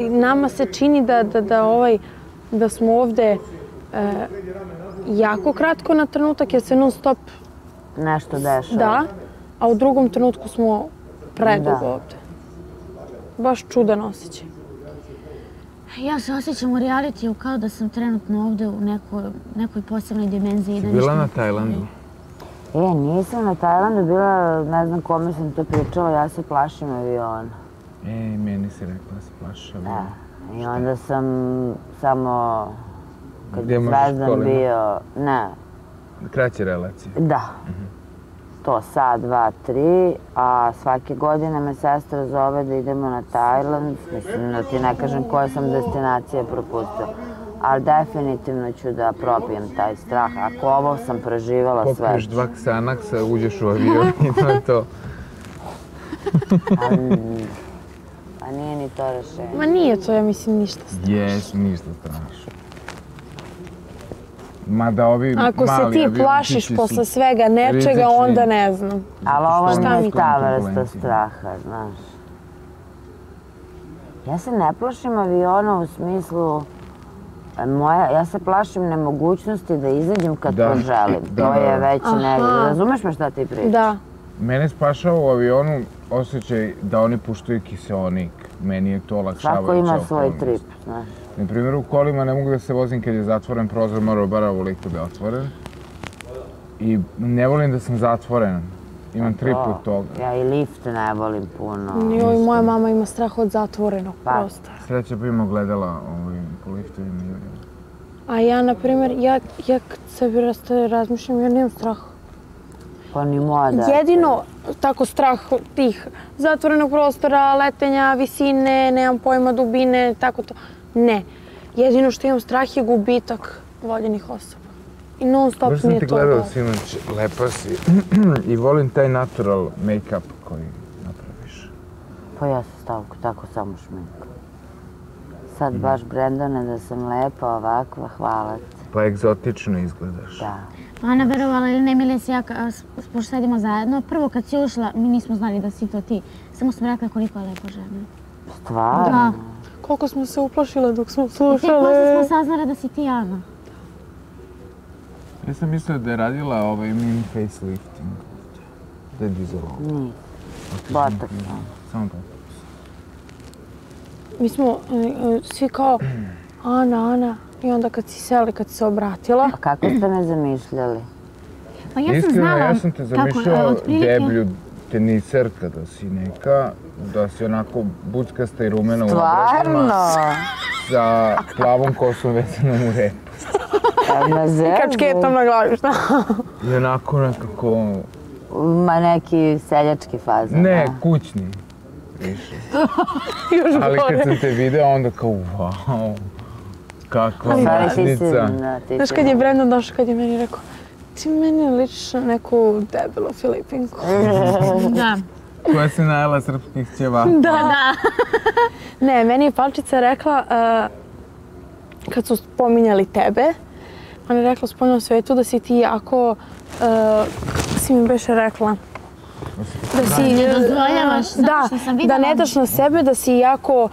Nama se čini da, da, da, ovaj, da smo ovde e, jako kratko na trenutak jer se non stop Nešto dešava. da, a u drugom trenutku smo predugo Da. ovde. Baš čudan osjećaj. Ja se osjećam u realitiju kao da sam trenutno ovde u nekoj, nekoj posebnoj dimenziji. Da Bila na Tajlandu? E, nisam na Tajlandu bila, ne znam kome sam to pričala, ja se plašim aviona. E, meni se rekla da se plaša. Da. I onda sam samo, kad Gdje je možeš Zvezdan bio, ne, Kraće relacije. da. To sad, dva, tri, a svake godine me sestra zove da idemo na Tajland. Mislim da ti ne kažem koje sam destinacije propustila. Ali definitivno ću da probijem taj strah. Ako ovo sam preživala sve. Popiješ dva ksanaksa, uđeš u avion i to je to. Pa nije ni to rešenje. Ma nije to, ja mislim, ništa. Jes, ništa strašno. Mada ovi Ako se mali ti aviončići plašiš su posle svega nečega, rizični. onda ne znam. Ali ovo Šta nije mi- ta vrsta straha, znaš. Ja se ne plašim aviona u smislu... e, Moja, ja se plašim nemogućnosti da izađem kad Da, to želim. da. To je već negdje. Razumeš me šta ti pričaš? Da. Mene spašava u avionu osjećaj da oni puštaju kiseonik. Meni je to olakšavajuća Svako ima svoj trip, znaš. Na primjer, u kolima ne mogu da se vozim kad je zatvoren prozor, mora bar ovoliko da je otvoren. I ne volim da sam zatvoren. Imam tri To, put toga. Ja i lift ne volim puno. Joj, moja mama ima strah od zatvorenog Pa. prostora. Sreća pa ima gledala ovaj, po liftovima. i. A ja, na primjer, ja, ja kad sebi razmišljam, ja nemam strah. Pa ni moja da. Jedino tako strah tih zatvorenog prostora, letenja, visine, nemam pojma dubine, tako to. Ne. Jedino što imam strah je gubitak voljenih osoba. I non stop Baš mi sam je ti to. gledao da. sinoć, lepa si. I volim taj natural make-up koji napraviš. Pa ja se stavku, tako samo šminkam. Sad baš Brendane da sam lepa ovakva, hvala ti. Pa egzotično izgledaš. Da. Ana, verovala ili ne, Milis, ja, ka- s- pošto sedimo zajedno, prvo kad si ušla, mi nismo znali da si to ti. Samo smo rekla koliko je lepo žena. Stvarno? Da. Koliko smo se uplašile dok smo I tek posle slušale. smo saznali da si ti Ana. Ja sam mislio da je radila ovaj min facelifting. Da je dizala. Nije. Botox. Samo to. Mi smo e, e, svi kao Ana, Ana. I onda kad si seli, kad si se obratila, A kako ste me zamišljali? Pa ja sam Iskreno, znala ja sam te kako, zamišljao e, otprilike- deblju teniserka da si neka, da si onako buckasta i rumena u Stvarno? obrazima, sa plavom kosom vezanom u repu. Evo na zemlji. kačketom na glavi, šta? I onako nekako, Ma neki seljački fazan. ne, a? kućni. Više. Još Ali kad sam te video, onda kao, wow, kakva si, matnica. da, ti Znaš si- kad je Brendan došao, kad je meni rekao ti meni ličiš na neku debelu Filipinku. Da. Koja se najela srpskih ćevapa. Da. Ne, meni je Palčica rekla, uh, kad su spominjali tebe, ona je rekla u spoljnom svetu da si ti jako, uh, kako si mi beše rekla, da si... Ne dozvoljavaš, da, da ne daš na sebe, da si jako, uh,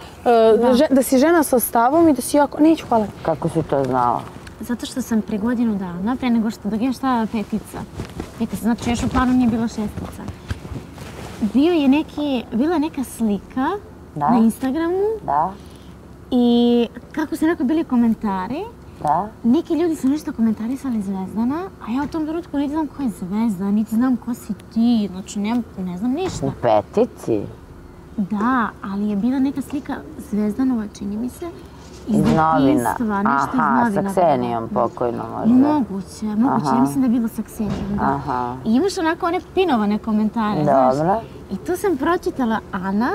da. da si žena sa stavom i da si jako, neću, hvala. Kako si to znala? Zato što sam pre godinu dana, pre nego što dok je šta petica, petica, znači još u planu nije bilo šestica. Bio je neki, bila neka slika Da. na Instagramu Da? i kako se rekao bili komentari, Da? neki ljudi su nešto komentarisali Zvezdana, a ja u tom trenutku niti znam ko je Zvezda, niti znam ko si ti, znači ne, ne znam ništa. U petici? Da, ali je bila neka slika Zvezdanova, čini mi se, iz Iz novina? nešto iz Aha, novina. sa Ksenijom pokojno možda. Moguće, moguće, Aha. ja mislim da je bilo sa Ksenijom, da. Aha. I imaš onako one pinovane komentare, znaš. Dobro. I tu sam pročitala Ana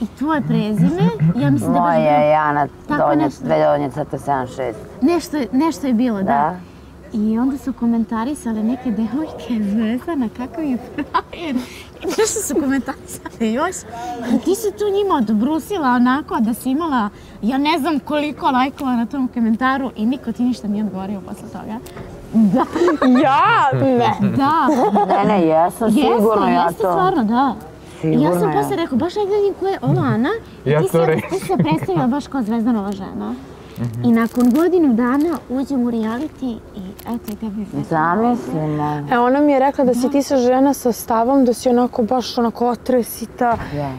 i tvoje prezime. Ja mislim da je Moje je Ana Tako Donjec, nešto. dve donjica, to 76. Nešto, je- nešto je bilo, da. Da. I onda su komentarisale neke devojke Zvezdana, kakav je frajer. I nešto su komentarisale još. I ti si tu njima odbrusila onako da si imala, ja ne znam koliko lajkova na tom komentaru i niko ti ništa nije odgovorio posle toga. Da, Ja? Ne. da. Ne, ne, jesam sigurno ja jeste to. stvarno, da. Sigurno ja sam posle rekao, baš ne vidim ko je ova Ana. I Ja ti to se, reći. ti se predstavila baš kao zvezdanova žena. I nakon godinu dana uđem u reality i eto i tebi je Zamislimo. E, ona mi je rekla da si ti sa žena sa stavom, da si onako baš onako otresita Ja.